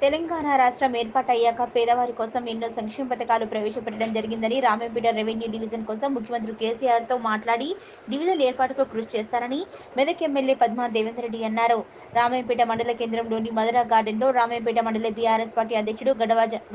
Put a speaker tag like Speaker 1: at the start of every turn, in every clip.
Speaker 1: తెలంగాణ రాష్ట్రం ఏర్పాటయ్యాక పేదవారి కోసం ఎన్నో సంక్షేమ పథకాలు ప్రవేశపెట్టడం జరిగిందని రామంపేట రెవెన్యూ డివిజన్ కోసం ముఖ్యమంత్రి కేసీఆర్తో మాట్లాడి డివిజన్ ఏర్పాటుకు కృషి చేస్తారని మెదక్ ఎమ్మెల్యే పద్మా దేవేందర్ రెడ్డి అన్నారు. రామేపేట మండల కేంద్రంలోని మధుర గార్డెన్లో రామంపేట మండల బీఆర్ఎస్ పార్టీ అధ్యక్షుడు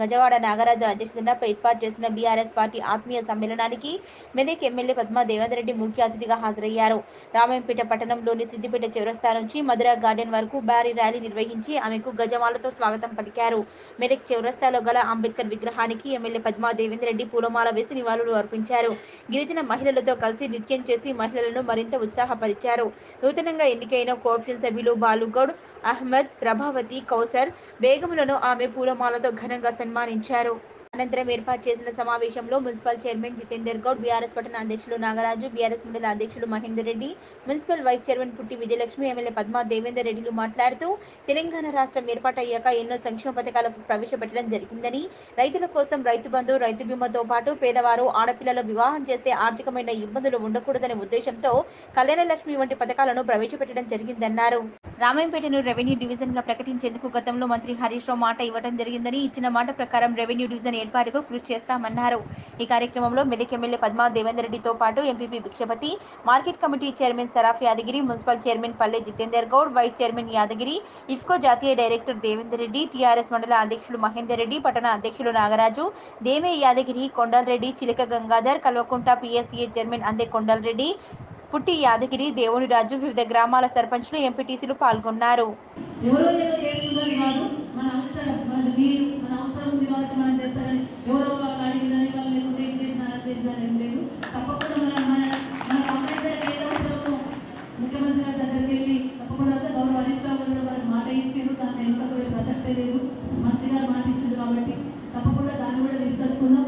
Speaker 1: గజవాడ నాగరాజు అధ్యక్షతన ఏర్పాటు చేసిన బీఆర్ఎస్ పార్టీ ఆత్మీయ సమ్మేళనానికి మెదక్ ఎమ్మెల్యే పద్మా దేవేందర్ రెడ్డి ముఖ్య అతిథిగా హాజరయ్యారు. రామంపేట పట్టణంలోని సిద్దిపేట చౌరస్తా నుంచి మధుర గార్డెన్ వరకు భారీ ర్యాలీ నిర్వహించి ఆమెకు గజమాలతో స్వాగతం పలికారు మెదక్ చౌరస్తాలో గల అంబేద్కర్ విగ్రహానికి ఎమ్మెల్యే పద్మా దేవేందర్ రెడ్డి పూలమాల వేసి నివాళులు అర్పించారు. గిరిజన మహిళలతో కలిసి నృత్యం చేసి మహిళలను మరింత ఉత్సాహపరిచారు. నూతనంగా ఎన్నికైన కోఆప్షన్ సభ్యులు బాలుగౌడ్ అహ్మద్ ప్రభావతి కౌసర్ బేగములను ఆమె పూలమాలతో ఘనంగా సన్మానించారు. అనంతరం ఏర్పాటు చేసిన సమావేశంలో municipal chairman Jithender Goud BRS పట్టణ అధ్యక్షులు నాగరాజు బీఆర్ఎస్ మండల అధ్యక్షులు Mahender Reddy municipal vice chairman Putti Vijayalakshmi MLA Padma Devender రెడ్డిలు మాట్లాడుతూ తెలంగాణ రాష్ట్రం ఏర్పాటయ్యాక ఎన్నో సంక్షేమ పథకాలకు ప్రవేశపెట్టడం జరిగిందని రైతుల కోసం రైతు బంధు రైతు బీమాతో పాటు పేదవారు ఆడపిల్లల వివాహం చేస్తే ఆర్థికమైన ఇబ్బందులు ఉండకూడదనే ఉద్దేశంతో కళ్యాణ లక్ష్మి వంటి పథకాలను ప్రవేశపెట్టడం జరిగిందన్నారు. రామాయంపేటను రెవెన్యూ డివిజన్గా ప్రకటించేందుకు గతంలో మంత్రి హరీష్ రావు మాట ఇవ్వడం జరిగిందని ఇచ్చిన మాట ప్రకారం రెవెన్యూ డివిజన్ ఏర్పాటుకు కృషి చేస్తామన్నారు. ఈ కార్యక్రమంలో మెదక్ ఎమ్మెల్యే పద్మా దేవేందర్ రెడ్డితో పాటు MPP Bhikshapathi market committee chairman Saraf Yadagiri municipal chairman Palle Jithender Goud vice chairman Yadagiri IFFCO జాతీయ డైరెక్టర్ దేవేందర్ రెడ్డి టీఆర్ఎస్ మండల అధ్యక్షులు మహేందర్ రెడ్డి పట్టణ అధ్యక్షులు నాగరాజు దేవే యాదగిరి కొండలరెడ్డి చిలక గంగాధర్ కల్వకుంట పిఎస్సీఏ చైర్మన్ అందే కొండలరెడ్డి పుట్టి యాదగిరి దేవుని రాజు వివిధ గ్రామాల సర్పంచ్లు ఎంపీటీసీలు పాల్గొన్నారు.
Speaker 2: మన అవసరం మన వీరు మన అవసరం ఉంది కాబట్టి మనం చేస్తారని ఎవరో వాళ్ళు అడిగిందని వాళ్ళు లేకుంటే ఏం చేసినా అది చేసినా ఏం లేదు. తప్పకుండా మన మన మన కంప్లైంట్ ఏదో అవసరమో. ముఖ్యమంత్రి గారి దగ్గరికి వెళ్ళి తప్పకుండా గౌరవ హరీష్ రావు గారు మనకు మాట ఇచ్చారు దాన్ని వెనుకపోయే ప్రసక్తే లేదు. మంత్రి గారు మాట ఇచ్చింది కాబట్టి తప్పకుండా దాన్ని కూడా తీసుకొచ్చుకుందాం.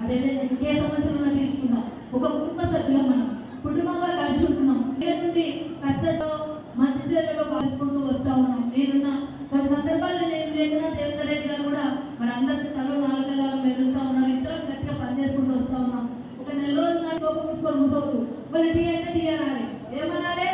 Speaker 2: అదేవిధంగా ఇంకే సమస్యలు ఉన్నా తీర్చుకుందాం. ఒక కుటుంబ సభ్యులం మనం. కుటుంబంగా కలిసి ఉంటున్నాం. నుండి కష్టంతో మంచి చర్యలో పాల్చుకుంటూ వస్తా ఉన్నాం. నేనున్నా కొన్ని సందర్భాల్లో నేను లేకుండా దేవేంద్ర రెడ్డి గారు కూడా మరి అందరికీ తలో నాలుగు మెదులుతా ఉన్నారు ఇద్దరం గట్టిగా పనిచేసుకుంటూ వస్తా ఉన్నాం ఒక నెల రోజులు నాటి కోపం మూసుకొని మూసవద్దు మరి టీ అంటే టీ అనాలి ఏమనాలి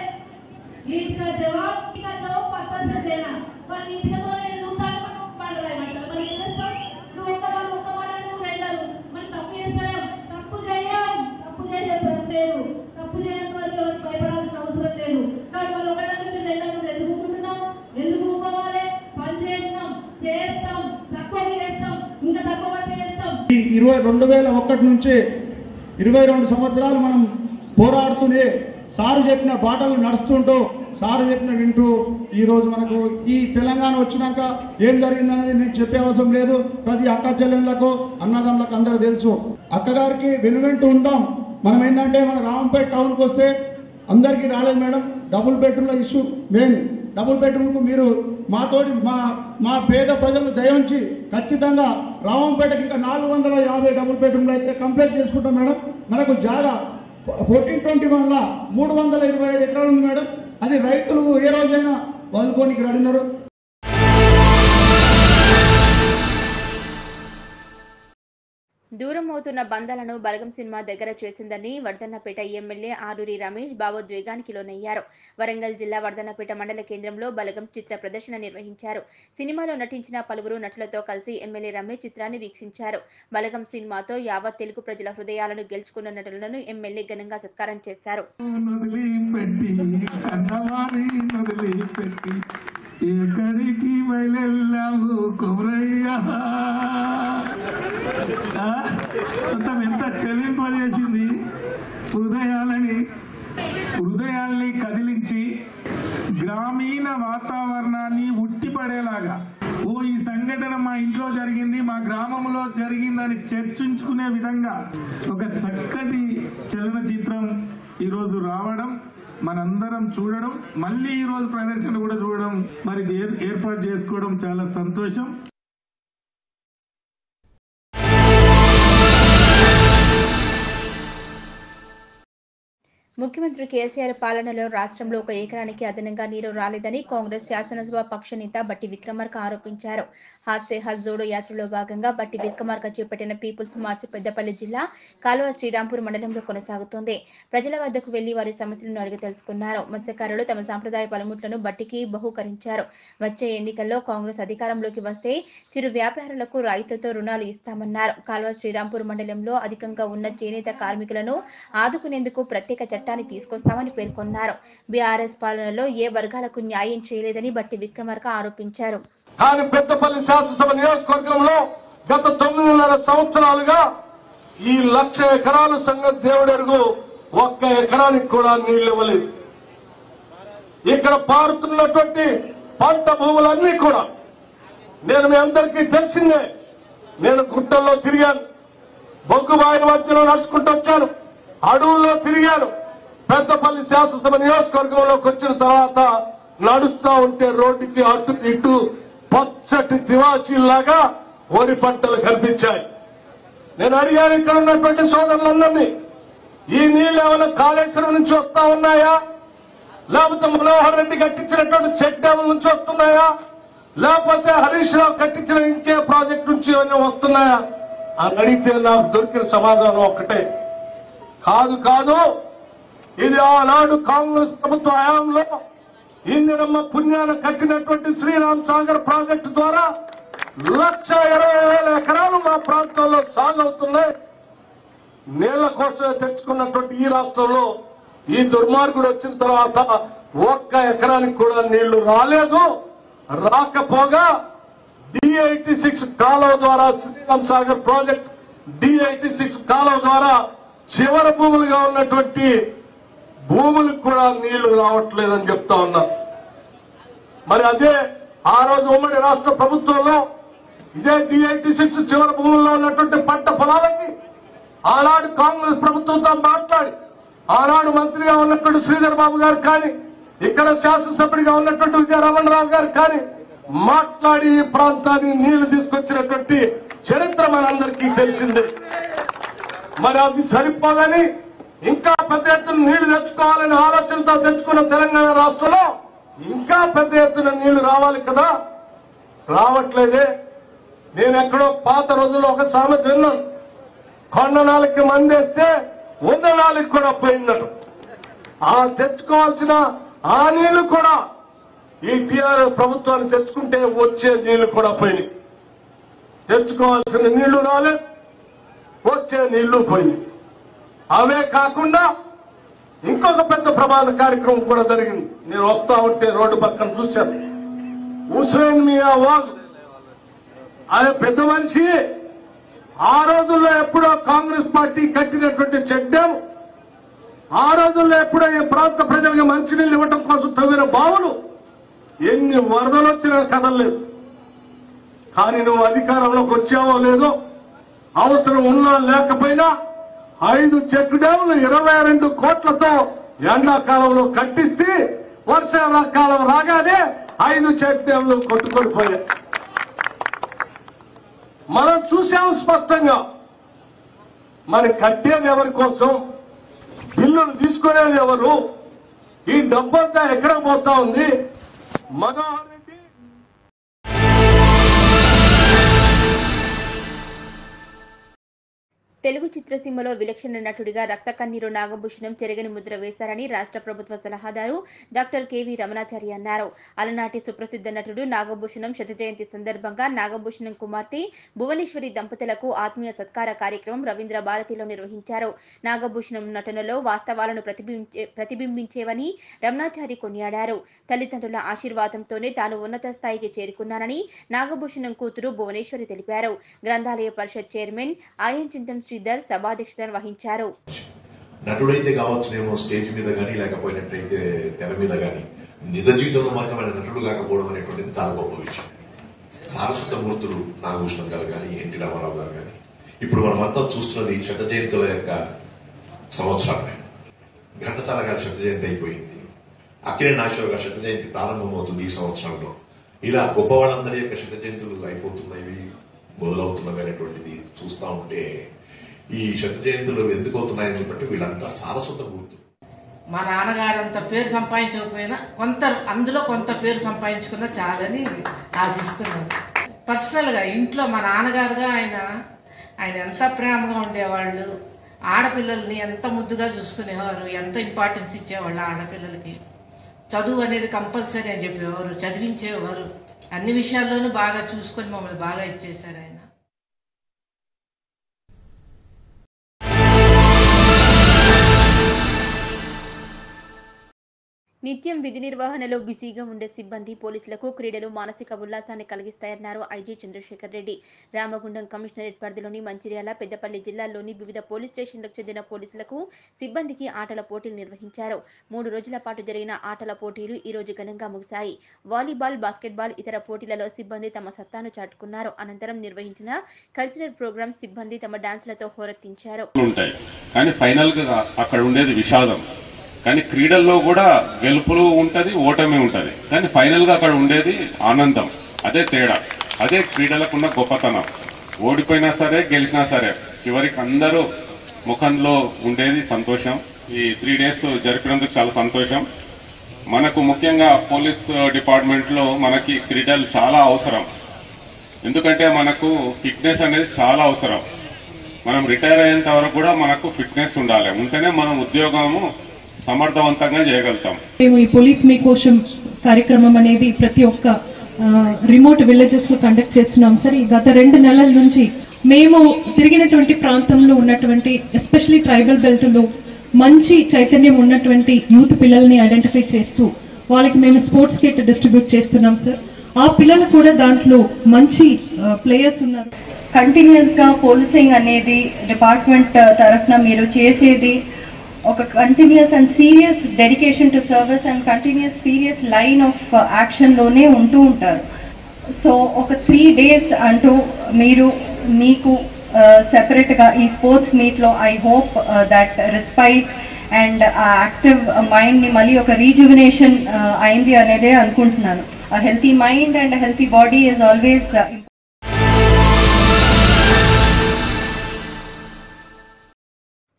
Speaker 2: ఇంటికా జవాబ్ ఇంటికా జవాబ్ పర్పస్ దేనా వాళ్ళు ఇంటికతోనే నువ్వు తాడుకొని పాట రాయమంటారు మరి ఏం చేస్తావు నువ్వు ఒక్క వాళ్ళు ఒక్క మాట అంటే నువ్వు రెండారు మరి తప్పు చేస్తాం తప్పు చేయం తప్పు చేసే ప్రశ్న లేదు తప్పు చేయనంత వరకు ఎవరికి భయపడాల్సిన అవసరం లేదు కానీ వాళ్ళు ఒకటంటే మీరు రెండో ఎందుకు ఊరుకుంటున్నాం ఎందుకు ఊరుకోవాలి పని చేసినాం చేస్తాం తక్కువ చేస్తాం ఇంకా తక్కువ పడితే చేస్తాం
Speaker 3: ఈ ఇరవై రెండు వేల ఒకటి నుంచి ఇరవై రెండు సంవత్సరాలు మనం పోరాడుతూనే సారు చెప్పిన బాటలు నడుస్తుంటూ సారు చెప్పిన వింటూ ఈరోజు మనకు ఈ తెలంగాణ వచ్చినాక ఏం జరిగిందనేది నేను చెప్పే అవసరం లేదు. ప్రతి అక్క చెల్లెళ్ళకు అన్నదమ్ములకు అందరూ తెలుసు. అక్కగారికి వెనువెంటూ ఉందాం. మనం ఏంటంటే మన రామంపేట టౌన్కి వస్తే అందరికీ రాలేదు మేడం. డబుల్ బెడ్రూమ్ల ఇష్యూ మెయిన్. డబుల్ బెడ్రూమ్కు మీరు మాతోటి మా మా పేద ప్రజలు దయించి ఖచ్చితంగా రామంపేటకి ఇంకా నాలుగు వందల యాభై డబుల్ బెడ్రూమ్లు అయితే కంప్లీట్ చేసుకుంటాం మేడం. మనకు జాగా ఫోర్టీన్ ట్వంటీ వన్లో మూడు వందల ఇరవై ఐదు ఎకరాలు ఉంది మేడం. అది రైతులు ఏ రోజైనా వదులుకోనికి రెడీన్నారు
Speaker 1: దూరం అవుతున్న బంధాలను బలగం సినిమా దగ్గర చేసిందని వర్ధన్నపేట ఎమ్మెల్యే ఆరూరి రమేష్ భావోద్వేగానికి లోనయ్యారు. వరంగల్ జిల్లా వర్ధన్నపేట మండల కేంద్రంలో బలగం చిత్ర ప్రదర్శన నిర్వహించారు. సినిమాలో నటించిన పలువురు నటులతో కలిసి ఎమ్మెల్యే రమేష్ చిత్రాన్ని వీక్షించారు. బలగం సినిమాతో యావత్ తెలుగు ప్రజల హృదయాలను గెలుచుకున్న నటులను ఎమ్మెల్యే ఘనంగా సత్కారం చేశారు.
Speaker 4: ఎక్కడికి బయలుదేరావు కొమరయ్యా? మొత్తం ఎంత చెల్లింపజేసింది హృదయాలని హృదయాల్ని కదిలించి గ్రామీణ వాతావరణాన్ని ఉట్టిపడేలాగా ఓ ఈ సంఘటన మా ఇంట్లో జరిగింది మా గ్రామంలో జరిగిందని చర్చించుకునే విధంగా ఒక చక్కటి చలనచిత్రం ఈరోజు రావడం మనందరం చూడడం మళ్ళీ ఈరోజు ప్రదర్శన కూడా చూడడం మరి ఏ- ఏర్పాటు చేసుకోవడం చాలా సంతోషం.
Speaker 1: ముఖ్యమంత్రి కేసీఆర్ పాలనలో రాష్ట్రంలో ఒక ఎకరానికి అదనంగా నీరు రాలేదని కాంగ్రెస్ శాసనసభ పక్ష నేత బట్టి విక్రమార్క ఆరోపించారు. హాస్య హజ్ యాత్రలో భాగంగా బట్టి విక్రమార్క చేపట్టిన పీపుల్స్ మార్చ్ పెద్దపల్లి జిల్లా కాలువ శ్రీరాంపూర్ మండలంలో కొనసాగుతోంది. ప్రజల వద్దకు వెళ్ళి వారి సమస్యలను అడిగి తెలుసుకున్నారు. మత్స్యకారులు తమ సాంప్రదాయ పలుముట్లను బట్టికి బహూకరించారు. వచ్చే ఎన్నికల్లో కాంగ్రెస్ అధికారంలోకి వస్తే చిరు వ్యాపారులకు రాయితీతో రుణాలు ఇస్తామన్నారు. కాలువ శ్రీరాంపూర్ మండలంలో అధికంగా ఉన్న చేనేత కార్మికులను ఆదుకునేందుకు ప్రత్యేక చట్టాన్ని తీసుకొస్తామని పేర్కొన్నారు. బీఆర్ఎస్ పాలనలో ఏ వర్గాలకు న్యాయం చేయలేదని బట్టి విక్రమార్క ఆరోపించారు.
Speaker 5: కానీ పెద్దపల్లి శాసనసభ నియోజకవర్గంలో గత తొమ్మిదిన్నర సంవత్సరాలుగా ఈ లక్ష ఎకరాల సంగతి దేవుడెరుగు ఒక్క ఎకరానికి కూడా నీళ్ళు ఇవ్వలేదు. ఇక్కడ పారుతున్నటువంటి పంట భూములన్నీ కూడా నేను మీ అందరికీ తెలిసిందే నేను గుట్టల్లో తిరిగాను బొగ్గుబాయిల మధ్యలో నడుచుకుంటూ వచ్చాను అడవుల్లో తిరిగాను. పెద్దపల్లి శాసనసభ నియోజకవర్గంలోకి వచ్చిన తర్వాత నడుస్తా ఉంటే రోడ్డుకి అటు ఇటు పచ్చటి తివాచీలాగా వరి పంటలు కనిపించాయి. నేను అడిగాను ఇక్కడ ఉన్నటువంటి సోదరులందరినీ ఈ నీళ్ళు ఏమైనా కాళేశ్వరం నుంచి వస్తా ఉన్నాయా? లేకపోతే మనోహర్ రెడ్డి కట్టించినటువంటి చెక్ డ్యాముల నుంచి వస్తున్నాయా? లేకపోతే హరీష్ రావు కట్టించిన ఇంకే ప్రాజెక్ట్ నుంచి ఏమైనా వస్తున్నాయా? అని అడిగితే నాకు దొరికిన సమాధానం ఒక్కటే కాదు కాదు ఇది ఆనాడు కాంగ్రెస్ ప్రభుత్వ హయాంలో ఇందిరమ్మ పుణ్యాన కట్టినటువంటి శ్రీరామ్ సాగర్ ప్రాజెక్టు ద్వారా లక్ష ఇరవై వేల ఎకరాలు మా ప్రాంతంలో సాగవుతున్నాయి నీళ్ళ కోసమే తెచ్చుకున్నటువంటి ఈ రాష్ట్రంలో ఈ దుర్మార్గుడు వచ్చిన తర్వాత ఒక్క ఎకరానికి కూడా నీళ్ళు రాలేదు. రాకపోగా డి ఎయిటీ సిక్స్ కాలువ ద్వారా Sriram Sagar project D eighty six కాలువ ద్వారా చివరి భూములుగా ఉన్నటువంటి భూములకు కూడా నీళ్ళు రావట్లేదని చెప్తా ఉన్నా. మరి అదే ఆ రోజు ఉమ్మడి రాష్ట్ర ప్రభుత్వంలో ఇదే డిఐటి సిక్స్ చివరి భూముల్లో ఉన్నటువంటి పంట పొలాలకి ఆనాడు కాంగ్రెస్ ప్రభుత్వంతో మాట్లాడి ఆనాడు మంత్రిగా ఉన్నటువంటి శ్రీధర్ బాబు గారు కానీ ఇక్కడ శాసనసభ్యుడిగా ఉన్నటువంటి విజయ రమణరావు గారు కానీ మాట్లాడి ఈ ప్రాంతాన్ని నీళ్ళు తీసుకొచ్చినటువంటి చరిత్ర మనందరికీ తెలిసిందే. మరి అది సరిపోదని ఇంకా పెద్ద ఎత్తున నీళ్ళు తెచ్చుకోవాలని ఆలోచనతో తెచ్చుకున్న తెలంగాణ రాష్ట్రంలో ఇంకా పెద్ద ఎత్తున నీళ్ళు రావాలి కదా? రావట్లేదే. నేను ఎక్కడో పాత రోజుల్లో ఒక సామెత విన్నాను. కొండ నాలుగుకి మందేస్తే ఉన్న నాలుగు కూడా పోయిందట. ఆ తెచ్చుకోవాల్సిన ఆ నీళ్ళు కూడా ఈ టీఆర్ఎస్ ప్రభుత్వాన్ని తెచ్చుకుంటే వచ్చే నీళ్ళు కూడా పోయినాయి. తెచ్చుకోవాల్సిన నీళ్ళు రాలేదు వచ్చే నీళ్ళు పోయింది అవే కాకుండా ఇంకొక పెద్ద ప్రమాద కార్యక్రమం కూడా జరిగింది. నేను వస్తా ఉంటే రోడ్డు పక్కన చూశాను. హుసేన్ మియా వాగ్ ఆయన పెద్ద మనిషి. ఆ రోజుల్లో ఎప్పుడో కాంగ్రెస్ పార్టీ కట్టినటువంటి చెడ్డం ఆ రోజుల్లో ఎప్పుడో ఈ ప్రాంత ప్రజలకు మంచినీళ్ళు ఇవ్వడం కోసం తవ్విన బావులు ఎన్ని వరదలు వచ్చినా కదలలేదు. కానీ నువ్వు అధికారంలోకి వచ్చావో లేదో అవసరం ఉన్నా లేకపోయినా ఐదు చెక్ డ్యాములు ఇరవై రెండు కోట్లతో ఎండాకాలంలో కట్టిస్తే వర్షాకాలం రాగానే ఐదు చెక్ డ్యాములు కొట్టుకొని పోయాయి. మనం చూసాం స్పష్టంగా. మరి కట్టేది ఎవరి కోసం? బిల్లులు తీసుకునేది ఎవరు? ఈ డబ్బంతా ఎక్కడ పోతా ఉంది? మనోహర్
Speaker 1: తెలుగు చిత్రసీమలో విలక్షణ నటుడిగా రక్త కన్నీరు నాగభూషణం చెరగని ముద్ర వేశారని రాష్ట్ర ప్రభుత్వ సలహాదారు డాక్టర్ కెవి రమణాచారి అన్నారు. అలనాటి సుప్రసిద్ధ నటుడు నాగభూషణం శత జయంతి సందర్భంగా నాగభూషణం కుమార్తె భువనేశ్వరి దంపతులకు ఆత్మీయ సత్కార కార్యక్రమం రవీంద్ర భారతిలో నిర్వహించారు. నాగభూషణం నటనలో వాస్తవాలను ప్రతిబింబించే ప్రతిబింబించేవని రమణాచారి కొనియాడారు. తల్లిదండ్రుల ఆశీర్వాదంతోనే తాను ఉన్నత స్థాయికి చేరుకున్నానని నాగభూషణం కూతురు భువనేశ్వరి తెలిపారు. గ్రంథాలయ పరిషత్ చైర్మన్ ఆయన్ శ్రీ శ్రీధర్ సభాధ్యక్షత వహించారు.
Speaker 6: నటుడైతే కావచ్చునేమో స్టేజ్ మీద కానీ లేకపోయినట్టయితే తెర మీద కానీ నిజ జీవితంలో మాత్రం ఆయన నటుడు కాకపోవడం అనేటువంటిది చాలా గొప్ప విషయం. సారస్వత మూర్తులు నాగభూషణం గారు కానీ ఎన్టీ రామారావు గారు కానీ ఇప్పుడు మనమంతా చూస్తున్నది శత జయంతుల యొక్క సంవత్సరమే. ఘంటసాల గారి శత జయంతి అయిపోయింది. అక్కినే నాగేశ్వర గారి శత జయంతి ప్రారంభమవుతుంది ఈ సంవత్సరంలో. ఇలా గొప్పవాళ్ళందరి యొక్క శత జయంతులు అయిపోతున్నవి మొదలవుతున్నవి అనేటువంటిది చూస్తా ఉంటే ఈ శత జయంతులు ఎందుకు అవుతున్నాయని బట్టి వీళ్ళంతా సారస్వత గుర్తు
Speaker 7: మా నాన్నగారు అంత పేరు సంపాదించకపోయినా కొంత అందులో కొంత పేరు సంపాదించుకున్నా చాలని ఆశిస్తున్నాను పర్సనల్గా ఇంట్లో మా నాన్నగారుగా ఆయన ఆయన ఎంత ప్రేమగా ఉండేవాళ్ళు ఆడపిల్లల్ని ఎంత ముద్దుగా చూసుకునేవారు ఎంత ఇంపార్టెన్స్ ఇచ్చేవాళ్ళు ఆడపిల్లలకి. చదువు అనేది కంపల్సరీ అని చెప్పేవారు చదివించేవారు. అన్ని విషయాల్లోనూ బాగా చూసుకొని మమ్మల్ని బాగా ఇచ్చేశారు ఆయన.
Speaker 1: నిత్యం విధి నిర్వహణలో బిజీగా ఉండే సిబ్బంది పోలీసులకు క్రీడలు మానసిక ఉల్లాసాన్ని కలిగిస్తాయన్నారు ఐజీ చంద్రశేఖర్ రెడ్డి. రామగుండం కమిషనరేట్ పరిధిలోని మంచిర్యాల పెద్దపల్లి జిల్లాల్లోని వివిధ పోలీస్ స్టేషన్లకు చెందిన పోలీసులకు సిబ్బందికి ఆటల పోటీలు నిర్వహించారు. మూడు రోజుల పాటు జరిగిన ఆటల పోటీలు ఈ రోజు ఘనంగా ముగిశాయి. వాలీబాల్ బాస్కెట్బాల్ ఇతర పోటీలలో సిబ్బంది తమ సత్తాను చాటుకున్నారు. అనంతరం నిర్వహించిన కల్చరల్ ప్రోగ్రామ్ సిబ్బంది తమ డాన్స్లతో హోరెత్తించారు.
Speaker 8: ఉంటాయి. కానీ ఫైనల్గా అక్కడ ఉండేది విషాదం. కానీ క్రీడల్లో కూడా గెలుపులు ఉంటుంది ఓటమి ఉంటుంది. కానీ ఫైనల్గా అక్కడ ఉండేది ఆనందం అదే తేడా. అదే క్రీడలకున్న గొప్పతనం. ఓడిపోయినా సరే గెలిచినా సరే చివరికి అందరూ ముఖంలో ఉండేది సంతోషం. ఈ త్రీ డేస్ జరిపినందుకు చాలా సంతోషం. మనకు ముఖ్యంగా పోలీస్ డిపార్ట్మెంట్లో మనకి క్రీడలు చాలా అవసరం. ఎందుకంటే మనకు ఫిట్నెస్ అనేది చాలా అవసరం. మనం రిటైర్ అయ్యేంత వరకు కూడా మనకు ఫిట్నెస్ ఉండాలి. ఉంటేనే మనం ఉద్యోగము సమర్థవంతంగా చేయగలుగుతాం.
Speaker 9: మేము ఈ పోలీస్ మీ కోసం కార్యక్రమం అనేది ప్రతి ఒక్క రిమోట్ విలేజెస్లో కండక్ట్ చేస్తున్నాం. సార్ ఈ గత రెండు నెలల నుంచి మేము తిరిగినటువంటి ప్రాంతంలో ఉన్నటువంటి ఎస్పెషలీ ట్రైబల్ బెల్ట్లో మంచి చైతన్యం ఉన్నటువంటి యూత్ పిల్లల్ని ఐడెంటిఫై చేస్తూ వాళ్ళకి మేము స్పోర్ట్స్ కిట్ డిస్ట్రిబ్యూట్ చేస్తున్నాం సార్. ఆ పిల్లలు కూడా దాంట్లో మంచి ప్లేయర్స్ ఉన్నారు.
Speaker 10: కంటిన్యూస్గా పోలీసింగ్ అనేది డిపార్ట్మెంట్ తరఫున మీరు చేసేది ఒక continuous and serious dedication to service and continuous serious line of యాక్షన్లోనే ఉంటూ ఉంటారు. సో ఒక త్రీ డేస్ అంటూ మీరు మీకు uh, సెపరేట్గా ఈ స్పోర్ట్స్ మీట్లో I hope that respite and a active మైండ్ని మళ్ళీ ఒక రీజువినేషన్ uh, అయింది అనేదే అనుకుంటున్నాను. Healthy mind and healthy body is always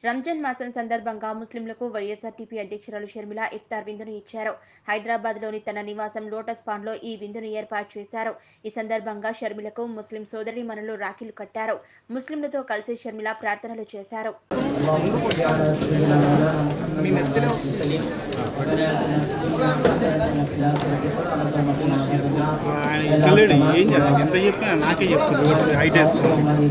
Speaker 1: Ramzan మాసం సందర్భంగా ముస్లింలకు వైఎస్ఆర్టీపీ అధ్యక్షురాలు షర్మిల ఇఫ్తార్ విందును ఇచ్చారు. హైదరాబాద్లోని తన నివాసం లోటస్ పాండ్లో ఈ విందును ఏర్పాటు చేశారు. ఈ సందర్భంగా షర్మిలకు ముస్లిం సోదరి మనులు రాఖీలు కట్టారు. ముస్లింలతో కలిసి షర్మిల ప్రార్థనలు చేశారు.
Speaker 11: ఇంకలేడు ఏం చేయాలి ఎంత చెప్పినా నాకే హైట్ వేసుకోవాలి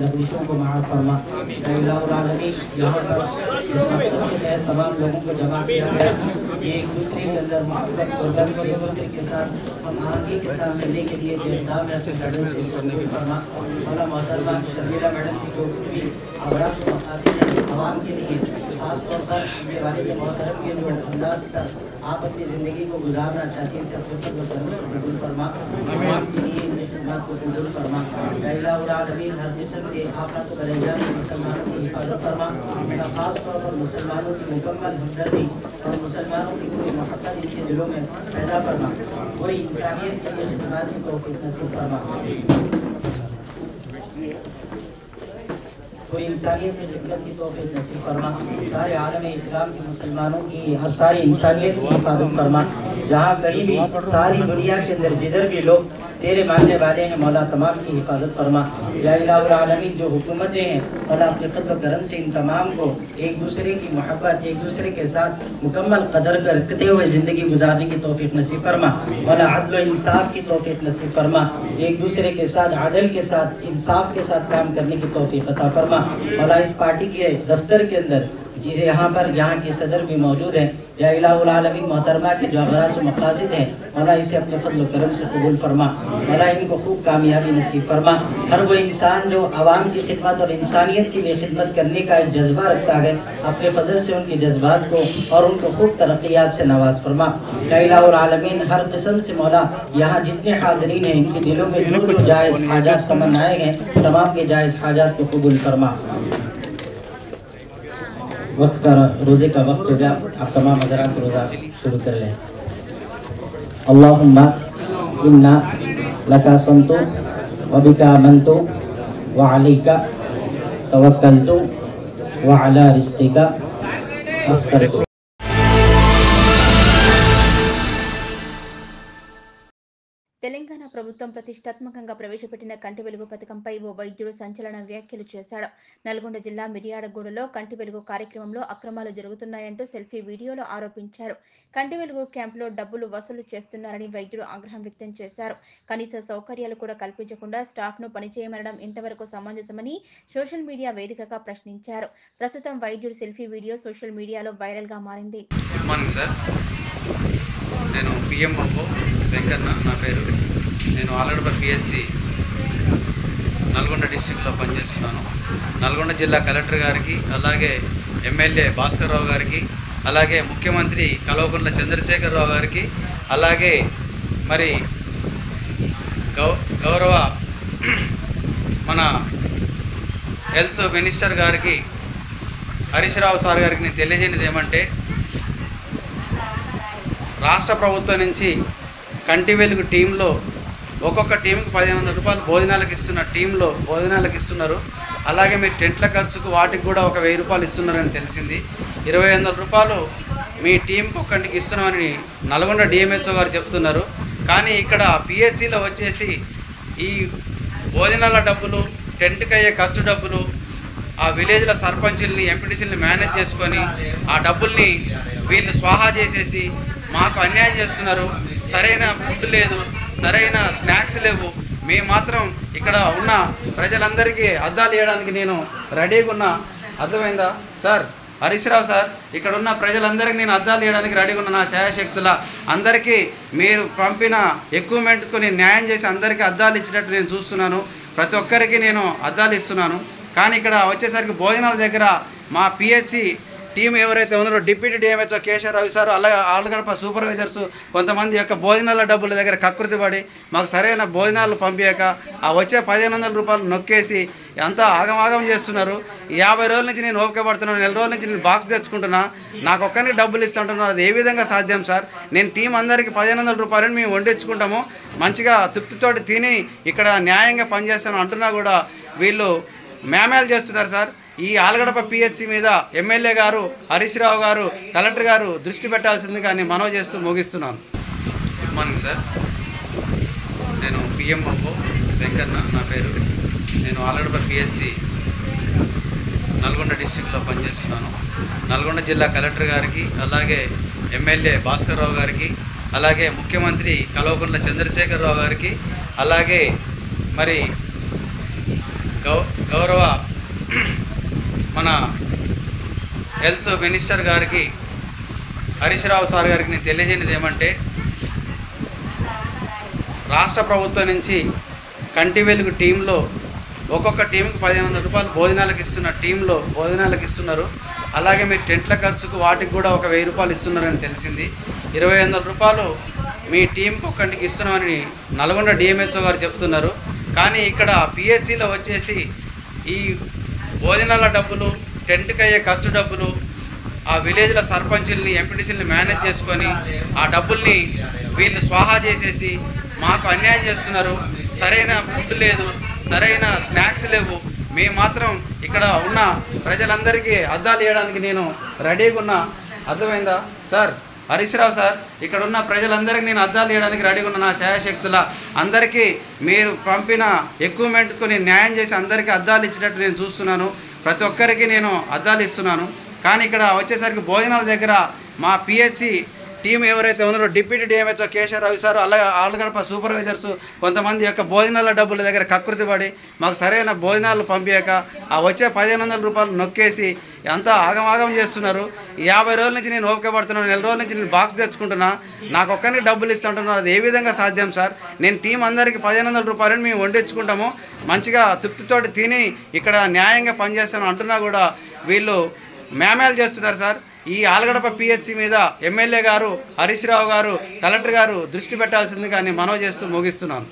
Speaker 12: तमाम लोगों को जमा किया गया एक दूसरे के अंदर मोहब्बत को के साथ हम आगे के साथ चलने के लिए बेहताब की मोहतरमा शर्मिला मैडम की जो भी आवाम के लिए, खासतौर पर उनके वाले मोहतरम के जो अंदाज पर आप अपनी ज़िंदगी को गुजारना चाहती हैं अपने फल करम से कबूल फरमा। के लिए इन को कबूल फरमा। अमीन हर किस्म के आफत बरैया से मुसलमानों की हिफाजत फरमा। खास तौर पर मुसलमानों की मुकम्मल हमदर्दी और मुसलमानों की पूरी मोहब्बत इनके दिलों में पैदा फरमा। पूरी इंसानियत के कोई सारे आलम इस्लाम के मुसलमानों की और सारी इंसानियत की हिफाजत फरमा। जहाँ कहीं भी सारी दुनिया के अंदर जिधर भी लोग तेरे मानने वाले हैं, मौला तमाम की हिफाजत फरमा। या इलामीन जो हुकूमतें हैं, मौला अपने फल करम से इन तमाम को एक दूसरे की मोहब्बत, एक दूसरे के साथ मुकम्मल कदर करते हुए ज़िंदगी गुजारने की तोफ़ी नसीब फरमा। मौला अदल इंसाफ की तोफ़ी नसीब फरमा। एक दूसरे के साथ, आदल के साथ, इंसाफ के साथ काम करने की तोफ़ी अता फरमा। मौला इस पार्टी के दफ्तर के अंदर जिसे यहाँ पर यहाँ के सदर भी मौजूद हैं। या इलामीन मोहतरमा के जो अगराज मकासद हैं मौला इसे अपने फल करम से कबूल फरमा। मौला इनको खूब कामयाबी नसीब फरमा। हर वो इंसान जो आवाम की खिदमत और इंसानियत के लिए खिदमत करने का एक जज्बा रखता है अपने फजल से उनके जज्बात को और उनको खूब तरक्यात से नवाज़ फरमा। आलमीन हर किस्म से मौला यहाँ जितने हाजरीन हैं इनके दिलों में जो जो जायज़ हाजात तमन्नाए हैं तमाम के जायज़ हाजात को कबूल फरमा। वक्त का रोज़े का वक्त हो गया आप तमाम हजरात रोज़ा शुरू कर लें। अल्लाहुम्मा इन्ना लका संतो वबिका मंतो, व अलैका तवक्कलतु, व अला रिस्तिका अफ्तरतु।
Speaker 1: ప్రభుత్వం ప్రతిష్టాత్మకంగా ప్రవేశపెట్టిన కంటి వెలుగు పథకంపై ఓ వైద్యుడు సంచలన వ్యాఖ్యలు చేశాడు. నల్గొండ జిల్లా మిర్యాడగూడలో కంటి వెలుగు కార్యక్రమంలో అక్రమాలు జరుగుతున్నాయంటూ సెల్ఫీ వీడియోలో ఆరోపించారు. కంటి వెలుగు క్యాంపులో డబ్బులు వసూలు చేస్తున్నారని వైద్యుడు ఆగ్రహం వ్యక్తం చేశారు. కనీస సౌకర్యాలు కూడా కల్పించకుండా స్టాఫ్ను పనిచేయమనడం ఇంతవరకు సమంజసమని సోషల్ మీడియా వేదికగా ప్రశ్నించారు. ప్రస్తుతం వైద్యుడు సెల్ఫీ వీడియో సోషల్ మీడియాలో వైరల్గా మారింది
Speaker 13: నేను పిఎంఎఫ్ఓ వెంకన్న నా పేరు. నేను ఆల్రెడీ పిహెచ్సి నల్గొండ డిస్టిక్లో పనిచేస్తున్నాను. నల్గొండ జిల్లా కలెక్టర్ గారికి అలాగే ఎమ్మెల్యే భాస్కర్ రావు గారికి అలాగే ముఖ్యమంత్రి కల్వకుంట్ల చంద్రశేఖరరావు గారికి అలాగే మరి గౌ గౌరవ మన హెల్త్ మినిస్టర్ గారికి హరీష్ రావు సార్ గారికి నేను తెలియజేయనిది ఏమంటే రాష్ట్ర ప్రభుత్వం నుంచి కంటి వెలుగు టీంలో ఒక్కొక్క టీంకి పదిహేను వందల రూపాయలు భోజనాలకు ఇస్తున్న టీంలో భోజనాలకు ఇస్తున్నారు. అలాగే మీరు టెంట్ల ఖర్చుకు వాటికి కూడా ఒక వెయ్యి రూపాయలు ఇస్తున్నారని తెలిసింది. ఇరవై వందల రూపాయలు మీ టీంకి ఒక్కటికి ఇస్తున్నామని నల్గొండ డిఎంహెచ్ఓ గారు చెప్తున్నారు. కానీ ఇక్కడ పిఎస్సిలో వచ్చేసి ఈ భోజనాల డబ్బులు టెంట్కి అయ్యే ఖర్చు డబ్బులు ఆ విలేజ్ల సర్పంచుల్ని ఎంపీటీసీలని మేనేజ్ చేసుకొని ఆ డబ్బుల్ని వీళ్ళు స్వాహా చేసేసి మాకు అన్యాయం చేస్తున్నారు. సరైన ఫుడ్ లేదు సరైన స్నాక్స్ లేవు. మేము మాత్రం ఇక్కడ ఉన్న ప్రజలందరికీ అద్దాలు వేయడానికి నేను రెడీగా ఉన్నా. అర్థమైందా? సార్ హరీశ్రావు సార్ ఇక్కడ ఉన్న ప్రజలందరికీ నేను అద్దాలు వేయడానికి రెడీగా ఉన్న నా శాయశక్తుల అందరికీ మీరు పంపిన ఎక్విప్మెంట్కు నేను న్యాయం చేసి అందరికీ అద్దాలు ఇచ్చినట్టు నేను చూస్తున్నాను. ప్రతి ఒక్కరికి నేను అద్దాలు ఇస్తున్నాను. కానీ ఇక్కడ వచ్చేసరికి భోజనాల దగ్గర మా పిఎస్సి టీం ఎవరైతే ఉన్నారో డిప్యూటీ డిఎంహెచ్ఓ కేశవరావు సార్ అలాగే ఆళ్ళగడప సూపర్వైజర్స్ కొంతమంది యొక్క భోజనాల డబ్బుల దగ్గర కకృతి పడి మాకు సరైన భోజనాలు పంపించక ఆ వచ్చే పదిహేను వందల రూపాయలు నొక్కేసి అంతా ఆగమాగం చేస్తున్నారు. యాభై రోజుల నుంచి నేను ఓపిక పడుతున్నాను నెల రోజుల నుంచి నేను బాక్స్ తెచ్చుకుంటున్నా. నాకు ఒక్కరికి డబ్బులు ఇస్తుంటున్నారు అది ఏ విధంగా సాధ్యం సార్? నేను టీం అందరికీ పదిహేను వందల రూపాయలని మేము వండించుకుంటాము. మంచిగా తృప్తితోటి తిని ఇక్కడ న్యాయంగా పనిచేస్తాను అంటున్నా కూడా వీళ్ళు మేమేలు చేస్తున్నారు సార్. ఈ ఆలగడప పిహెచ్సి మీద ఎమ్మెల్యే గారు హరీష్ రావు గారు కలెక్టర్ గారు దృష్టి పెట్టాల్సింది కానీ మనవి చేస్తూ ముగిస్తున్నాను. గుడ్ మార్నింగ్ సార్ నేను పిఎంఎఫ్ఓ వెంకన్న నా పేరు. నేను ఆలగడప పిహెచ్సి నల్గొండ డిస్టిక్లో పనిచేస్తున్నాను. నల్గొండ జిల్లా కలెక్టర్ గారికి అలాగే ఎమ్మెల్యే భాస్కర్ రావు గారికి అలాగే ముఖ్యమంత్రి కల్వకుంట్ల చంద్రశేఖరరావు గారికి అలాగే మరి గౌ గౌరవ మన హెల్త్ మినిస్టర్ గారికి హరీష్ రావు సార్ గారికి నేను తెలియజేయనిది ఏమంటే రాష్ట్ర ప్రభుత్వం నుంచి కంటి వెలుగు టీంలో ఒక్కొక్క టీంకి పదిహేను వందల రూపాయలు భోజనాలకు ఇస్తున్న టీంలో భోజనాలకు ఇస్తున్నారు. అలాగే మీరు టెంట్ల ఖర్చుకు వాటికి కూడా ఒక వెయ్యి రూపాయలు ఇస్తున్నారని తెలిసింది. ఇరవై వందల రూపాయలు మీ టీంకి ఒక్కటికి ఇస్తున్నామని నల్గొండ డిఎంహెచ్ఓ గారు చెప్తున్నారు. కానీ ఇక్కడ పిఎస్సిలో వచ్చేసి ఈ భోజనాల డబ్బులు టెంట్కి అయ్యే ఖర్చు డబ్బులు ఆ విలేజ్ల సర్పంచుల్ని ఎంపీటీసీలని మేనేజ్ చేసుకొని ఆ డబ్బుల్ని వీళ్ళు స్వాహా చేసేసి మాకు అన్యాయం చేస్తున్నారు. సరైన ఫుడ్ లేదు సరైన స్నాక్స్ లేవు. మేము మాత్రం ఇక్కడ ఉన్న ప్రజలందరికీ అద్దాలు వేయడానికి నేను రెడీగా ఉన్నా. అర్థమైందా? సార్ హరీశ్రావు సార్ ఇక్కడ ఉన్న ప్రజలందరికీ నేను అద్దాలు ఇవ్వడానికి రెడీగా ఉన్న నా శాయశక్తుల అందరికీ మీరు పంపిన ఎక్విప్మెంట్కు నేను న్యాయం చేసి అందరికీ అద్దాలు ఇచ్చినట్టు నేను చూస్తున్నాను. ప్రతి ఒక్కరికి నేను అద్దాలు ఇస్తున్నాను. కానీ ఇక్కడ వచ్చేసరికి భోజనాల దగ్గర మా పిఎస్సి టీం ఎవరైతే ఉన్నారో డిప్యూటీ డిఎంహెచ్ఓ రవి సార్ అలాగే ఆళ్ళగడప సూపర్వైజర్స్ కొంతమంది యొక్క భోజనాల డబ్బుల దగ్గర కకృతి పడి మాకు సరైన భోజనాలు పంపించక ఆ వచ్చే పదిహేను వందల రూపాయలు నొక్కేసి అంతా ఆగమాగం చేస్తున్నారు. యాభై రోజుల నుంచి నేను ఓపిక పడుతున్నాను నెల రోజుల నుంచి నేను బాక్స్ తెచ్చుకుంటున్నా. నాకు ఒక్కరికి డబ్బులు ఇస్తుంటున్నారు అది ఏ విధంగా సాధ్యం సార్? నేను టీం అందరికీ పదిహేను వందల రూపాయలని మేము వండించుకుంటాము. మంచిగా తృప్తితోటి తిని ఇక్కడ న్యాయంగా పనిచేస్తాను అంటున్నా కూడా వీళ్ళు మేమేలు చేస్తున్నారు సార్. ఈ ఆలగడప పిహెచ్సి మీద ఎమ్మెల్యే గారు హరీష్ రావు గారు కలెక్టర్ గారు దృష్టి పెట్టాల్సింది కానీ మనవి చేస్తూ ముగిస్తున్నాను.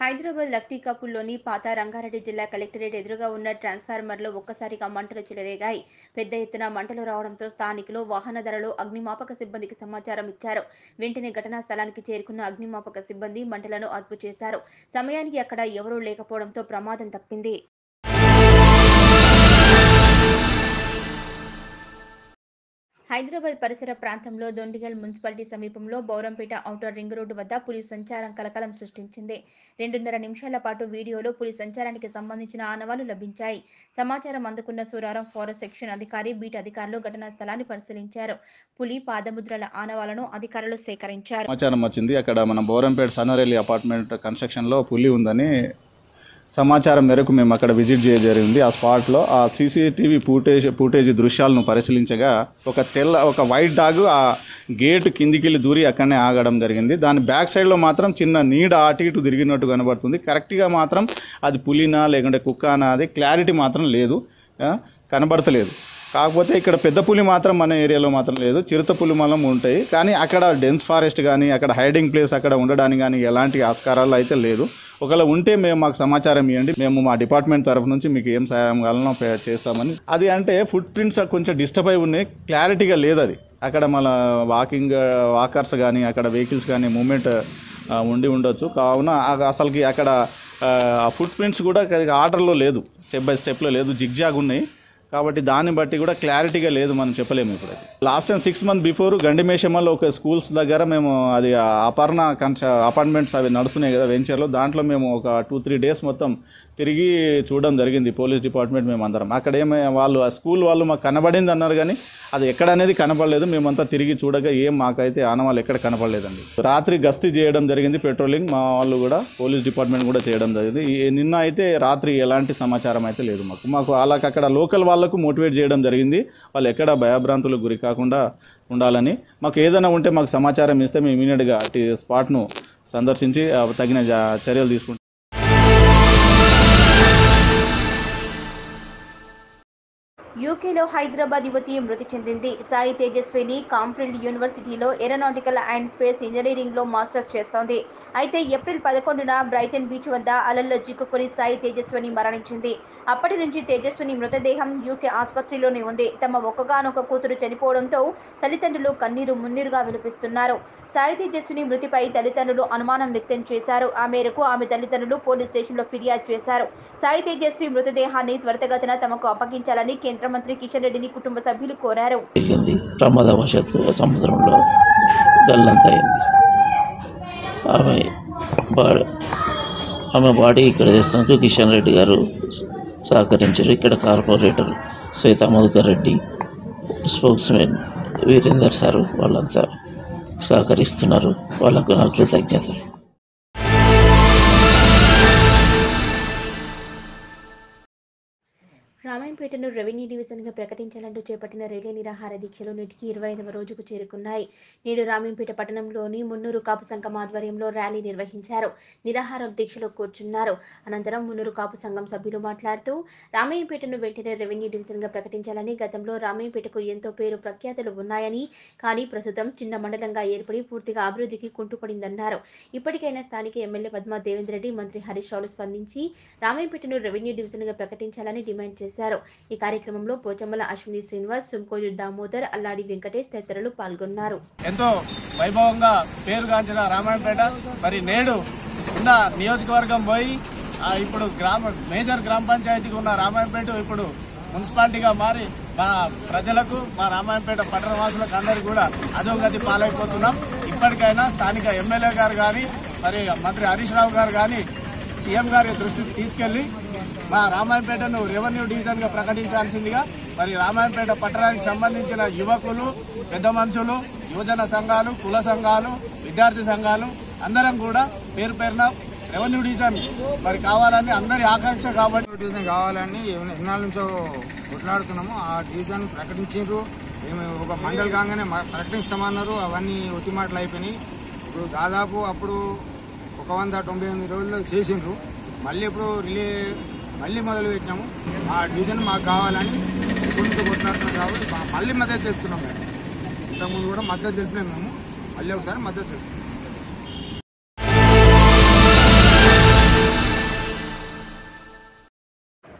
Speaker 1: హైదరాబాద్ లక్టీ కపుల్లోని పాత రంగారెడ్డి జిల్లా కలెక్టరేట్ ఎదురుగా ఉన్న ట్రాన్స్ఫార్మర్లో ఒక్కసారిగా మంటలు చెలరేగాయి. పెద్ద ఎత్తున మంటలు రావడంతో స్థానికులు వాహనధరలు అగ్నిమాపక సిబ్బందికి సమాచారం ఇచ్చారు. వెంటనే ఘటనా స్థలానికి చేరుకున్న అగ్నిమాపక సిబ్బంది మంటలను అదుపు చేశారు సమయానికి అక్కడ ఎవరూ లేకపోవడంతో ప్రమాదం తప్పింది. హైదరాబాద్ పరిసర ప్రాంతంలో దొండిగల్ మున్సిపాలిటీ సమీపంలో బౌరంపేట ఔటర్ రింగ్ రోడ్డు వద్ద పులి సంచారం కలకలం సృష్టించింది. రెండున్నర నిమిషాల పాటు వీడియోలో పులి సంచారానికి సంబంధించిన ఆనవాలు లభించాయి. సమాచారం అందుకున్న సూరారం ఫారెస్ట్ సెక్షన్ అధికారి బీట్ అధికారులు ఘటనా స్థలాన్ని పరిశీలించారు. పులి పాదముద్రల ఆనవాలను అధికారులు సేకరించారు.
Speaker 11: సమాచారం వచ్చింది. అక్కడ మన బౌరంపేట సన్నరేలి అపార్ట్మెంట్ కన్స్ట్రక్షన్లో పులి ఉందని సమాచారం మేరకు మేము అక్కడ విజిట్ చేయడం జరిగింది. ఆ స్పాట్లో ఆ సీసీటీవీ ఫూటేజ్ ఫూటేజ్ దృశ్యాలను పరిశీలించగా ఒక తెల్ల ఒక వైట్ డాగ్ ఆ గేట్ కిందికి వెళ్ళి దూరి అక్కడనే ఆగడం జరిగింది. దాని బ్యాక్ సైడ్లో మాత్రం చిన్న నీడ అటు ఇటు తిరిగినట్టు కనబడుతుంది. కరెక్ట్గా మాత్రం అది పులినా లేకుంటే కుక్కనా అది క్లారిటీ మాత్రం లేదు. కనబడతలేదు. కాకపోతే ఇక్కడ పెద్ద పులి మాత్రం మన ఏరియాలో మాత్రం లేదు. చిరుత పులి మనం ఉంటాయి. కానీ అక్కడ డెన్స్ ఫారెస్ట్ కానీ అక్కడ హైడింగ్ ప్లేస్ అక్కడ ఉండడానికి కానీ ఎలాంటి ఆస్కారాలు అయితే లేదు. ఒకవేళ ఉంటే మేము మాకు సమాచారం ఇవ్వండి. మేము మా డిపార్ట్మెంట్ తరఫు నుంచి మీకు ఏం సహాయం కావాలనో చేస్తామని. అది అంటే ఫుట్ ప్రింట్స్ కొంచెం డిస్టర్బ్ అయి ఉన్నాయి. క్లారిటీగా లేదు అది. అక్కడ మన వాకింగ్ వాకర్స్ కానీ అక్కడ వెహికల్స్ కానీ మూమెంట్ ఉండి ఉండొచ్చు. కావున అసలుకి అక్కడ ఆ ఫుట్ ప్రింట్స్ కూడా ఆర్డర్లో లేదు. స్టెప్ బై స్టెప్లో లేదు. జిగ్జాగ్ ఉన్నాయి. కాబట్టి దాన్ని బట్టి కూడా క్లారిటీగా లేదు మనం చెప్పలేము ఇప్పుడైతే. Last time six month before గండిమేషమ్మలో ఒక స్కూల్స్ దగ్గర మేము అది అపర్ణ కన్స అపార్ట్మెంట్స్ అవి నడుస్తున్నాయి కదా వెంచర్లో దాంట్లో మేము ఒక టూ త్రీ డేస్ మొత్తం తిరిగి చూడడం జరిగింది పోలీస్ డిపార్ట్మెంట్ మేము అందరం. అక్కడ ఏమే వాళ్ళు ఆ స్కూల్ వాళ్ళు మాకు కనబడింది అన్నారు కానీ అది ఎక్కడ అనేది కనపడలేదు. మేమంతా తిరిగి చూడగా ఏం మాకైతే ఆనవాళ్ళు ఎక్కడ కనపడలేదండి. రాత్రి గస్తీ చేయడం జరిగింది పెట్రోలింగ్ మా వాళ్ళు కూడా పోలీస్ డిపార్ట్మెంట్ కూడా చేయడం జరిగింది. నిన్న అయితే రాత్రి ఎలాంటి సమాచారం అయితే లేదు మాకు. మాకు వాళ్ళకి అక్కడ లోకల్ వాళ్ళకు మోటివేట్ చేయడం జరిగింది. వాళ్ళు ఎక్కడ భయభ్రాంతులకు గురి కాకుండా ఉండాలని. మాకు ఏదైనా ఉంటే మాకు సమాచారం ఇస్తే మేము ఇమీడియట్గా అటు స్పాట్ను సందర్శించి తగిన జా- చర్యలు తీసుకుంటాం.
Speaker 1: యూకేలో హైదరాబాద్ యువతి మృతి చెందింది. సాయి తేజస్విని కాంఫ్రిల్డ్ యూనివర్సిటీలో ఏరోనాటికల్ అండ్ స్పేస్ ఇంజనీరింగ్లో మాస్టర్స్ చేస్తోంది. అయితే ఏప్రిల్ పదకొండున బ్రైటన్ బీచ్ వద్ద అలల్లో చిక్కుకొని సాయి తేజస్విని మరణించింది. అప్పటి నుంచి తేజస్విని మృతదేహం యూకే ఆసుపత్రిలోనే ఉంది. తమ ఒక్కగానొక కూతురు చనిపోవడంతో తల్లిదండ్రులు కన్నీరు మున్నీరుగా వినిపిస్తున్నారు. సాయి తేజస్విని మృతిపై తల్లిదండ్రులు అనుమానం వ్యక్తం చేశారు. ఆ మేరకు ఆమె తల్లిదండ్రులు పోలీస్ స్టేషన్లో ఫిర్యాదు చేశారు. సాయి తేజస్వి మృతదేహాన్ని త్వరితగతిన తమకు అప్పగించాలని కేంద్ర మంత్రి కిషన్ రెడ్డిని కుటుంబ సభ్యులు కోరారు.
Speaker 14: ప్రమాదవశాత్తు సముద్రంలో గల్లంతైంది ఆమె బాడీ ఆమె బాడీ ఇక్కడ తెస్తున్నందుకు కిషన్ రెడ్డి గారు సహకరించారు. ఇక్కడ corporator Shweta Madhukar Reddy spokesmen Virender sir వాళ్ళంతా సహకరిస్తున్నారు. వాళ్ళకు నా కృతజ్ఞతలు.
Speaker 1: నారాయణపేటను రెవెన్యూ డివిజన్గా ప్రకటించాలంటూ చేపట్టిన రైల్వే నిరాహార దీక్షలు నేటికి ఇరవై ఐదవ రోజుకు చేరుకున్నాయి. నేడు రామాయంపేట పట్టణంలోని మున్నూరు కాపు సంఘం ఆధ్వర్యంలో ర్యాలీ నిర్వహించారు. నిరాహార దీక్షలో కూర్చున్నారు. అనంతరం మున్నూరు కాపు సంఘం సభ్యులు మాట్లాడుతూ రామయ్యపేటను వెంటనే రెవెన్యూ డివిజన్గా ప్రకటించాలని గతంలో రామయ్యపేటకు ఎంతో పేరు ప్రఖ్యాతులు ఉన్నాయని కానీ ప్రస్తుతం చిన్న మండలంగా ఏర్పడి పూర్తిగా అభివృద్ధికి కుంటుపడిందన్నారు. ఇప్పటికైనా స్థానిక ఎమ్మెల్యే పద్మా దేవేందర్ రెడ్డి మంత్రి హరీష్ రావులు స్పందించి రామయ్యపేటను రెవెన్యూ డివిజన్గా ప్రకటించాలని డిమాండ్ చేశారు. ఈ కార్యక్రమంలో పోచమ్మల అశ్విని శ్రీనివాస్ సుంకోజు దామోదర్ అల్లాడి వెంకటేష్ తదితరులు పాల్గొన్నారు.
Speaker 15: ఎంతో వైభవంగా పేరుగాంచిన రామాయణపేట మరి నేడు ఉన్న నియోజకవర్గం పోయి ఇప్పుడు గ్రామ మేజర్ గ్రామ పంచాయతీకి ఉన్న రామాయణపేట ఇప్పుడు మున్సిపాలిటీగా మారి మా ప్రజలకు మా రామాయణపేట పట్టణ వాసులకు అందరికీ కూడా అధోగతి పాలైపోతున్నాం. ఇప్పటికైనా స్థానిక ఎమ్మెల్యే గారు కానీ మరి మంత్రి హరీష్ రావు గారు కానీ సీఎం గారి దృష్టికి తీసుకెళ్ళి మా రామాయంపేటను రెవెన్యూ డివిజన్గా ప్రకటించాల్సిందిగా మరి రామాయంపేట పట్టణానికి సంబంధించిన యువకులు పెద్ద మనుషులు యువజన సంఘాలు కుల సంఘాలు విద్యార్థి సంఘాలు అందరం కూడా పేరు పేరున రెవెన్యూ డివిజన్ మరి కావాలని అందరి ఆకాంక్ష కాబట్టి
Speaker 16: డివిజన్ కావాలని ఎన్నాళ్ళ నుంచో కొట్లాడుతున్నాము. ఆ డివిజన్ ప్రకటించారు మేము ఒక మండలి కాగానే ప్రకటిస్తామన్నారు. అవన్నీ ఒట్టి మాటలు అయిపోయినాయి. ఇప్పుడు దాదాపు అప్పుడు ఒక వంద తొంభై ఎనిమిది రోజుల్లో చేసిండ్రు. మళ్ళీ ఇప్పుడు రిలే మళ్ళీ మొదలు పెట్టినాము. ఆ డివిజన్ మాకు కావాలని ఎప్పటి కొట్లాడుతున్నాం కాబట్టి మళ్ళీ మద్దతు తెలుపుతున్నాం మేము. ఇంతకుముందు కూడా మద్దతు తెలిపినాం మేము. మళ్ళీ ఒకసారి మద్దతు తెలుపుతున్నాం.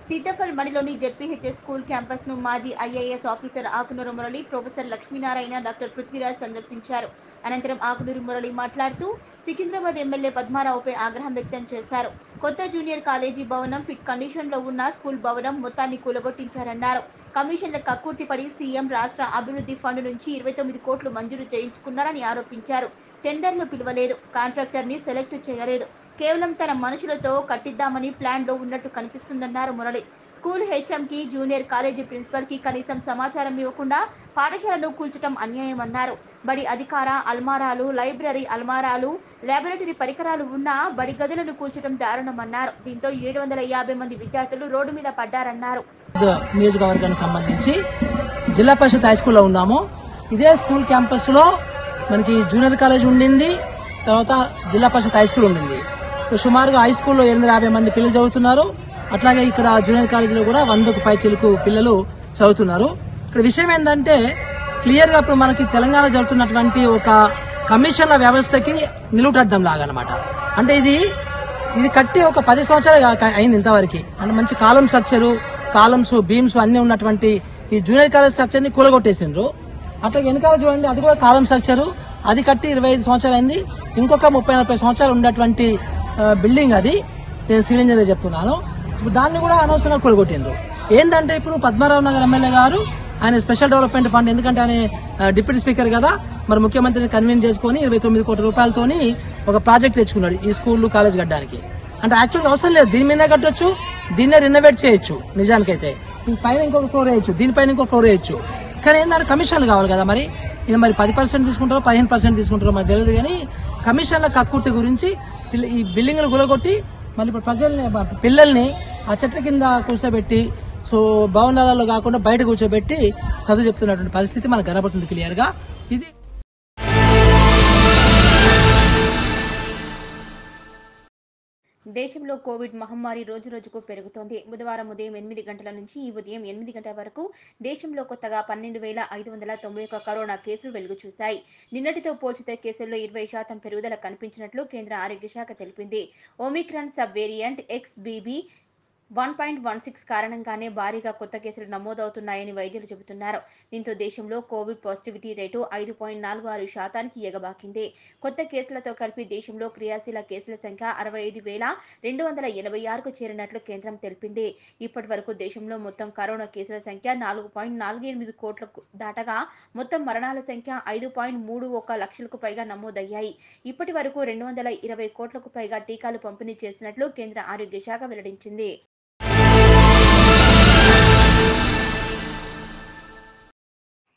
Speaker 1: సీతాఫల్ మడిలోని జెడ్పీహెచ్ఎస్ స్కూల్ క్యాంపస్ను మాజీ IAS officer Akunuri Murali professor Lakshminarayana doctor Prithviraj సందర్శించారు. అనంతరం ఆకునూరు మురళి మాట్లాడుతూ సికింద్రాబాద్ ఎమ్మెల్యే పద్మారావుపై ఆగ్రహం వ్యక్తం చేశారు. కొత్త జూనియర్ కాలేజీ భవనం ఫిట్ కండిషన్లో ఉన్న స్కూల్ భవనం మొత్తాన్ని కూలగొట్టించారన్నారు. కమిషన్ల కక్కుర్తి పడి సీఎం రాష్ట్ర అభివృద్ధి ఫండ్ నుంచి ఇరవై తొమ్మిది కోట్లు మంజూరు చేయించుకున్నారని ఆరోపించారు. టెండర్లు పిలవలేదు. కాంట్రాక్టర్ని సెలెక్ట్ చేయలేదు. కేవలం తన మనుషులతో కట్టిద్దామని ప్లాన్లో ఉన్నట్టు కనిపిస్తుందన్నారు మురళి. స్కూల్ హెచ్ఎం కి జూనియర్ కాలేజీ ప్రిన్సిపల్కి కనీసం సమాచారం ఇవ్వకుండా పాఠశాలను కూల్చడం అన్యాయమన్నారు. బడి అధికార అల్మారాలు లైబ్రరీ అల్మారాలు లాబొరేటరీ పరికరాలు ఉన్న బడి గదులను కూల్చడం దారుణమన్నారు. దీంతో ఏడు వందల యాభై మంది విద్యార్థులు రోడ్డు మీద పడ్డారన్నారు.
Speaker 17: నియోజకవర్గానికి సంబంధించి జిల్లా పరిషత్ హై స్కూల్లో ఉన్నాము. ఇదే స్కూల్ క్యాంపస్లో మనకి జూనియర్ కాలేజ్ ఉండింది తర్వాత జిల్లా పరిషత్ హై స్కూల్ ఉండింది. సో సుమారుగా హై స్కూల్లో ఎనిమిది యాభై మంది పిల్లలు చదువుతున్నారు. అట్లాగే ఇక్కడ జూనియర్ కాలేజీలో కూడా వందకు పై చిలుకు పిల్లలు చదువుతున్నారు. ఇక్కడ విషయం ఏంటంటే క్లియర్గా ఇప్పుడు మనకి తెలంగాణ జరుగుతున్నటువంటి ఒక కమిషన్ల వ్యవస్థకి నిలుటద్దం లాగా అనమాట అంటే ఇది ఇది కట్టి ఒక పది సంవత్సరాలు అయింది ఇంతవరకు. అంటే మంచి కాలం స్ట్రక్చరు కాలమ్స్ బీమ్స్ అన్ని ఉన్నటువంటి ఈ జూనియర్ కాలేజ్ స్ట్రక్చర్ని కూలగొట్టేసిండ్రు. అట్లా వెనకాల చూడండి అది కూడా కాలం స్ట్రక్చరు. అది కట్టి ఇరవై ఐదు సంవత్సరాలు అయింది. ఇంకొక ముప్పై నలభై సంవత్సరాలు ఉన్నటువంటి బిల్డింగ్ అది. నేను సివిల్ ఇంజనీర్ చెప్తున్నాను. దాన్ని కూడా అనవసరంగా కూలగొట్టిండ్రు. ఏంటంటే ఇప్పుడు పద్మారావు నగర్ ఎమ్మెల్యే గారు ఆయన స్పెషల్ డెవలప్మెంట్ ఫండ్ ఎందుకంటే ఆయన డిప్యూటీ స్పీకర్ కదా. మరి ముఖ్యమంత్రిని కన్వీన్ చేసుకొని ఇరవై తొమ్మిది కోట్ల రూపాయలతోని ఒక ప్రాజెక్ట్ తెచ్చుకున్నాడు ఈ స్కూల్ కాలేజ్ కట్టడానికి. అంటే యాక్చువల్గా అవసరం లేదు. దీని మీద కట్టొచ్చు దీన్నే రినోవేట్ చేయొచ్చు నిజానికైతే. ఇంక పైన ఇంకొక ఫ్లోర్ వేయచ్చు దీనిపైన ఇంకో ఫ్లోర్ వేయచ్చు. కానీ ఏంటంటే కమిషన్లు కావాలి కదా మరి? ఇది మరి పది పర్సెంట్ తీసుకుంటారో పదిహేను పర్సెంట్ తీసుకుంటారో మనకు తెలియదు కానీ కమిషన్ల కక్కుర్తి గురించి పిల్ల- ఈ బిల్డింగ్లు గులగొట్టి మళ్ళీ ఇప్పుడు ప్రజల్ని పిల్లల్ని ఆ చెట్ల కింద కూర్చోబెట్టి సో భవనాలలో కాకుండా బయట కూర్చోబెట్టి చదువు చెప్తున్నటువంటి పరిస్థితి మనకు కనబడుతుంది క్లియర్గా ఇది
Speaker 1: దేశంలో కోవిడ్ మహమ్మారి రోజు రోజుకు పెరుగుతోంది. బుధవారం ఉదయం ఎనిమిది గంటల నుంచి ఈ ఉదయం ఎనిమిది గంటల వరకు దేశంలో కొత్తగా పన్నెండు వేల ఐదు వందల తొంభై ఒక్క కరోనా కేసులు వెలుగు చూశాయి. నిన్నటితో పోల్చితే కేసుల్లో ఇరవై శాతం పెరుగుదల కనిపించినట్లు కేంద్ర ఆరోగ్య శాఖ తెలిపింది. Omicron sub variant X BB one point one six కారణంగానే భారీగా కొత్త కేసులు నమోదవుతున్నాయని వైద్యులు చెబుతున్నారు. దీంతో దేశంలో కోవిడ్ పాజిటివిటీ రేటు ఐదు పాయింట్ నాలుగు ఆరు శాతానికి ఎగబాకింది. కొత్త కేసులతో కలిపి దేశంలో క్రియాశీల కేసుల సంఖ్య అరవై ఐదు వేల రెండు వందల ఎనభై ఆరుకు చేరినట్లు కేంద్రం తెలిపింది. ఇప్పటి వరకు దేశంలో మొత్తం కరోనా కేసుల సంఖ్య నాలుగు పాయింట్ నాలుగు ఎనిమిది కోట్లకు దాటగా మొత్తం మరణాల సంఖ్య ఐదు పాయింట్ మూడు ఒక లక్షలకు పైగా నమోదయ్యాయి. ఇప్పటి వరకు రెండు వందల ఇరవై కోట్లకు పైగా టీకాలు పంపిణీ చేసినట్లు కేంద్ర ఆరోగ్య శాఖ వెల్లడించింది.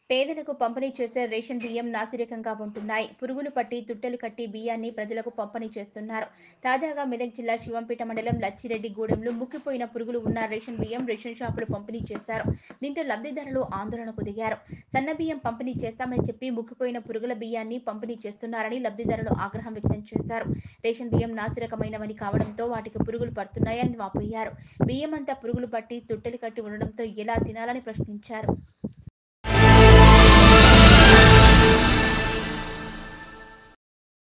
Speaker 1: పేదలకు పంపిణీ చేసే రేషన్ బియ్యం నాసిరకంగా ఉంటున్నాయి. పురుగులు పట్టి తుట్టెలు కట్టి బియ్యాన్ని ప్రజలకు పంపిణీ చేస్తున్నారు. తాజాగా మెదక్ జిల్లా శివంపేట మండలం లచ్చిరెడ్డి గూడెంలో ముక్కిపోయిన పురుగులు ఉన్న రేషన్ బియ్యం రేషన్ షాపులు పంపిణీ చేశారు. దీంతో లబ్ధిదారులు ఆందోళనకు దిగారు. సన్న బియ్యం పంపిణీ చేస్తామని చెప్పి ముక్కిపోయిన పురుగుల బియ్యాన్ని పంపిణీ చేస్తున్నారని లబ్ధిదారులు ఆగ్రహం వ్యక్తం చేశారు. రేషన్ బియ్యం నాసిరకమైనవని కావడంతో వాటికి పురుగులు పడుతున్నాయని వాపోయారు. బియ్యం అంతా పురుగులు పట్టి తుట్టెలు కట్టి ఉండడంతో ఎలా తినాలని ప్రశ్నించారు?